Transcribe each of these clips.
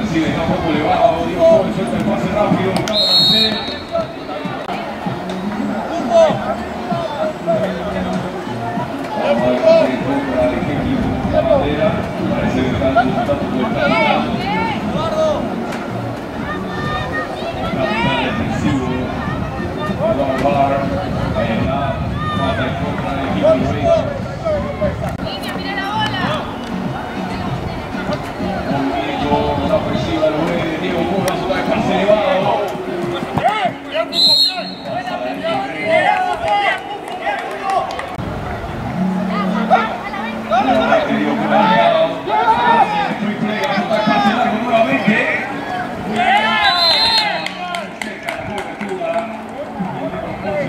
Recibe campo elevado, Dios, suelta el pase rápido. bandera, representando la mata. Diego su elevado.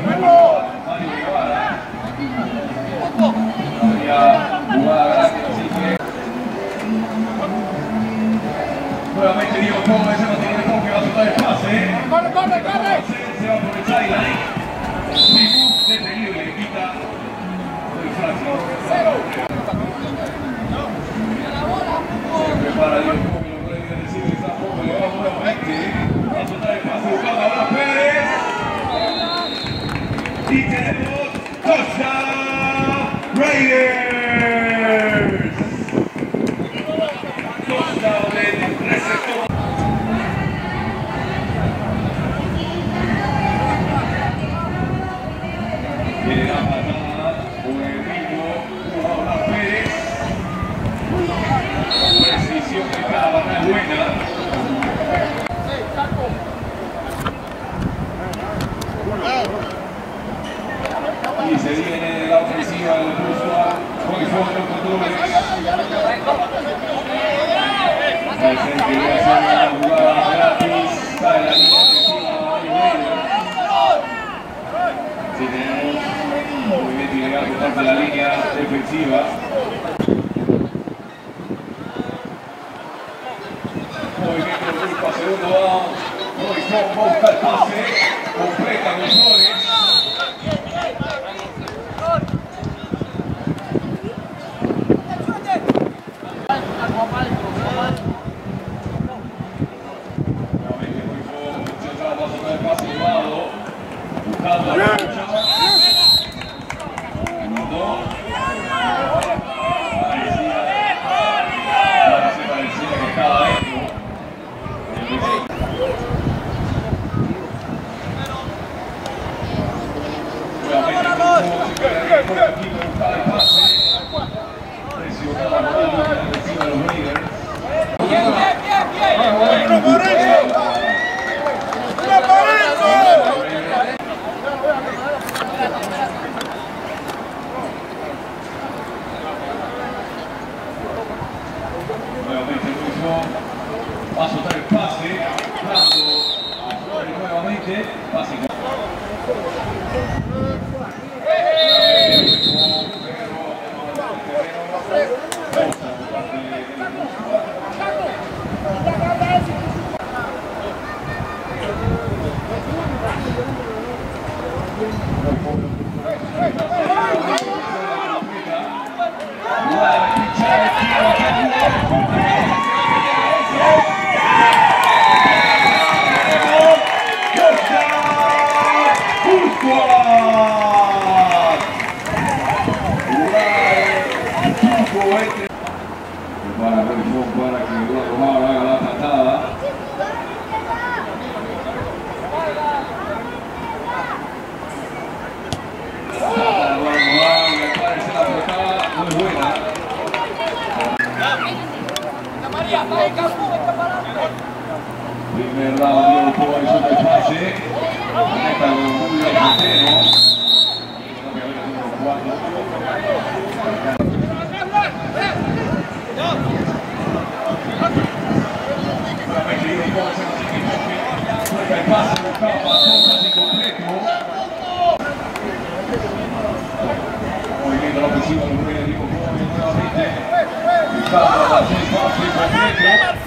Hey, Amén. recorta la línea defensiva. Movimiento del segundo a Roy va a buscar pase, completa González. Primer round di un po' di fase, meta con un latino. Movimento la posizione di Rico Fuori nuovamente Александр Владимирович,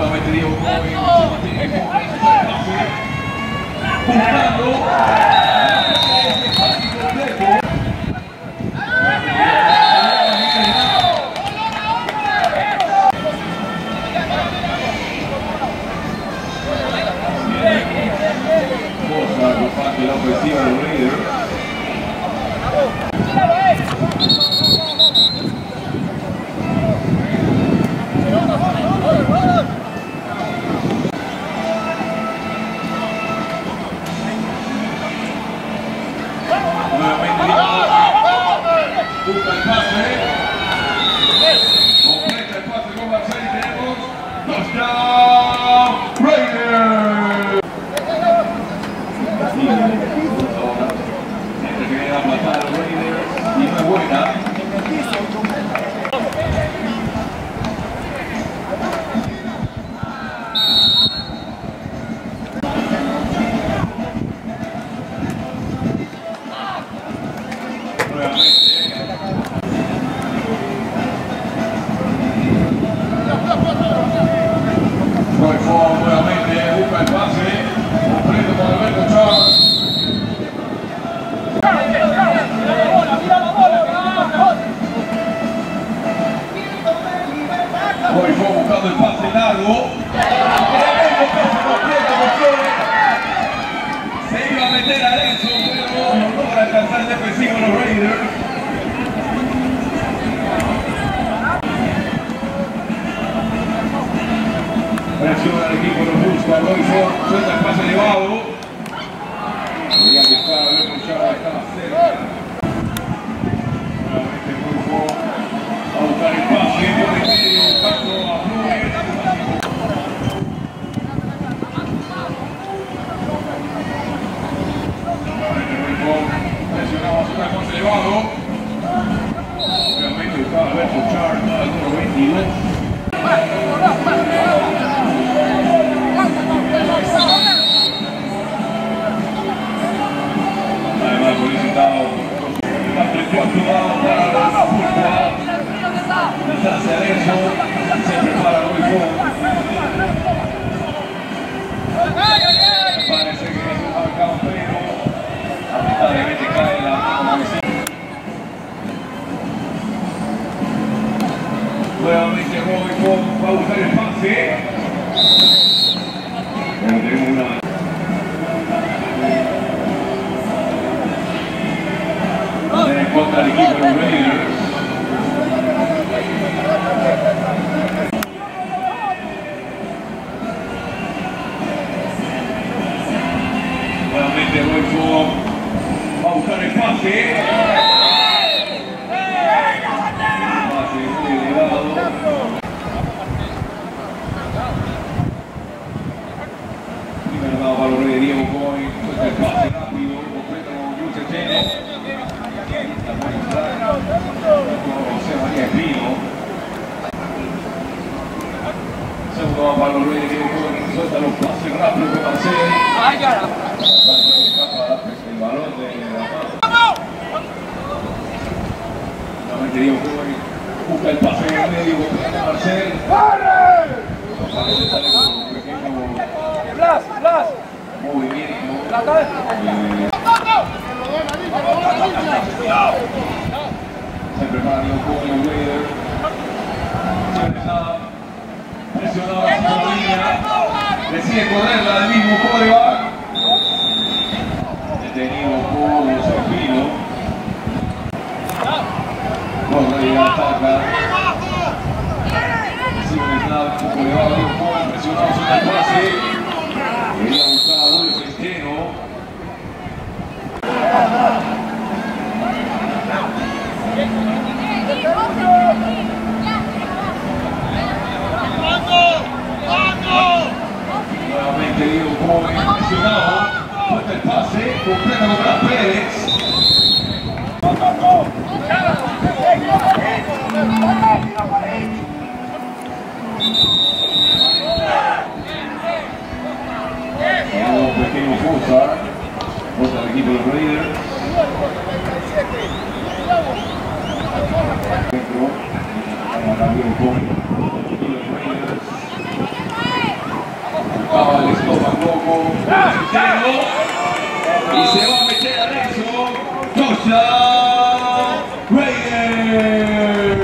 Nuevamente Diego Gómez se mantiene con suelta el Pablo Rey de Diego Coy, el pase rápido, completa con Lucha Chenes. José María Espino. Segundo va Pablo Rey de Diego Coy, suelta los pases rápidos con Marcelo. El balón de Diego Coy, busca el pase en medio, Marcel. ¡Corre! Presionado hacia la línea. Decide correrla del mismo coreback. Detenido por Sergino. Corre y ataca. Recibe un snap, un presionado sobre el pase. como mencionaba, falta el pase, completa para Pérez. izquierdo y se va a meter al eso Tosha Raiders.